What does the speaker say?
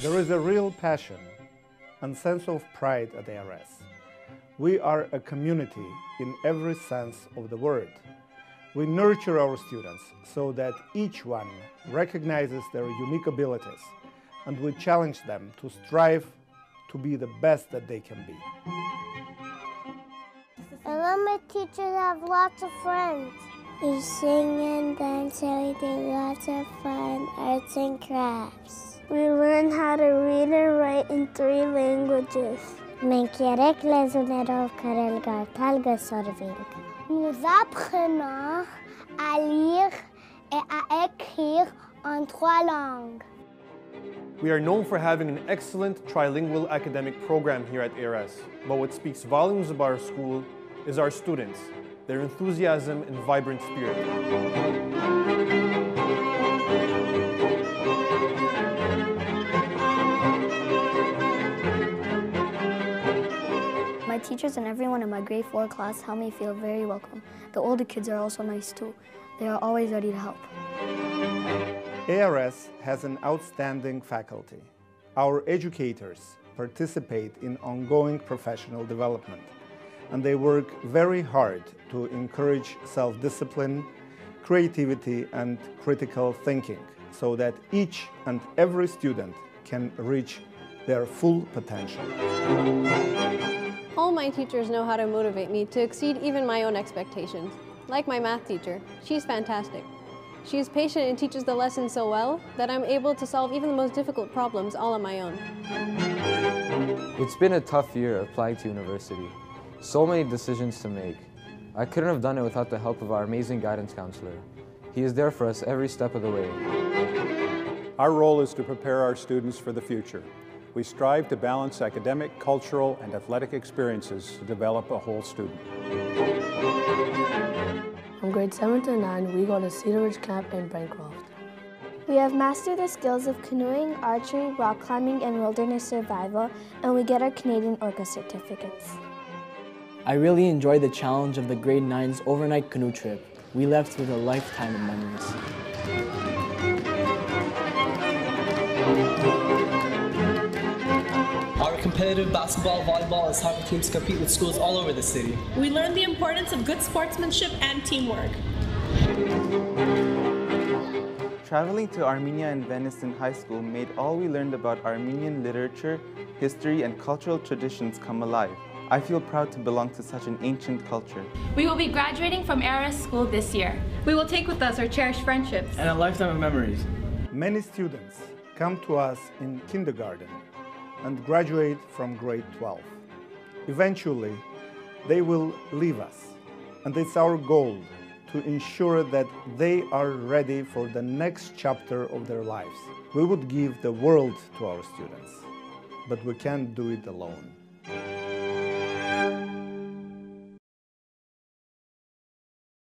There is a real passion and sense of pride at ARS. We are a community in every sense of the word. We nurture our students so that each one recognizes their unique abilities and we challenge them to strive to be the best that they can be. I love my teachers have lots of friends. We sing and dance and we do lots of fun arts and crafts. We learn how to read and write in three languages. Menkerek lezunerov karel gartal sorving. Nous apprenons à lire et à écrire en trois langues. We are known for having an excellent trilingual academic program here at ARS, but what speaks volumes about our school is our students, their enthusiasm and vibrant spirit. Teachers and everyone in my grade 4 class help me feel very welcome. The older kids are also nice too. They are always ready to help. ARS has an outstanding faculty. Our educators participate in ongoing professional development and they work very hard to encourage self-discipline, creativity and critical thinking so that each and every student can reach their full potential. All my teachers know how to motivate me to exceed even my own expectations. Like my math teacher, she's fantastic. She is patient and teaches the lessons so well that I'm able to solve even the most difficult problems all on my own. It's been a tough year applying to university. So many decisions to make. I couldn't have done it without the help of our amazing guidance counselor. He is there for us every step of the way. Our role is to prepare our students for the future. We strive to balance academic, cultural, and athletic experiences to develop a whole student. From grade 7 to 9, we go to Cedar Ridge Camp in Bancroft. We have mastered the skills of canoeing, archery, rock climbing, and wilderness survival, and we get our Canadian Orca certificates. I really enjoyed the challenge of the grade 9's overnight canoe trip. We left with a lifetime of memories. Competitive basketball, volleyball, and soccer teams compete with schools all over the city. We learn the importance of good sportsmanship and teamwork. Traveling to Armenia and Venice in high school made all we learned about Armenian literature, history, and cultural traditions come alive. I feel proud to belong to such an ancient culture. We will be graduating from ARS School this year. We will take with us our cherished friendships and a lifetime of memories. Many students come to us in kindergarten and graduate from grade 12. Eventually, they will leave us, and it's our goal to ensure that they are ready for the next chapter of their lives. We would give the world to our students, but we can't do it alone.